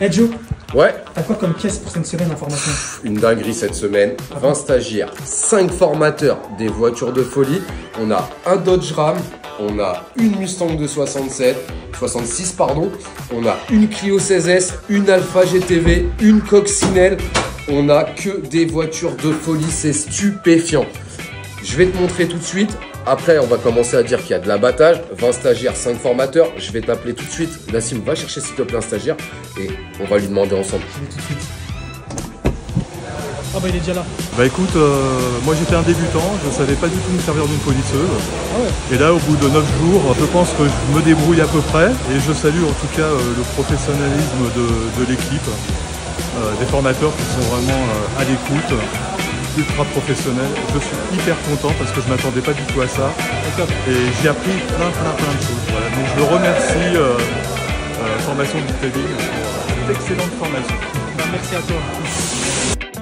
Eh Joe, Ouais, t'as quoi comme caisse pour cette semaine d'information une dinguerie cette semaine. 20 stagiaires, 5 formateurs, des voitures de folie. On a un Dodge Ram, on a une Mustang de 67, 66 pardon. On a une Clio 16S, une Alpha GTV, une Coccinelle. On a que des voitures de folie, c'est stupéfiant. Je vais te montrer tout de suite. Après, on va commencer à dire qu'il y a de l'abattage. 20 stagiaires, 5 formateurs. Je vais t'appeler tout de suite. Nassim, va chercher s'il te plaît un stagiaire et on va lui demander ensemble. Je vais tout de suite. Ah bah il est déjà là. Bah écoute, euh, moi j'étais un débutant, je savais pas du tout me servir d'une polisseuse. Ah ouais Et là, au bout de 9 jours, je pense que je me débrouille à peu près. Et je salue en tout cas euh, le professionnalisme de, de l'équipe, euh, des formateurs qui sont vraiment euh, à l'écoute, ultra professionnels. Je suis hyper content parce que je m'attendais pas du tout à ça. Et j'ai appris plein, plein, plein de choses. Voilà. Donc je le remercie, euh, euh, Formation du Trading, excellente formation. Merci à toi.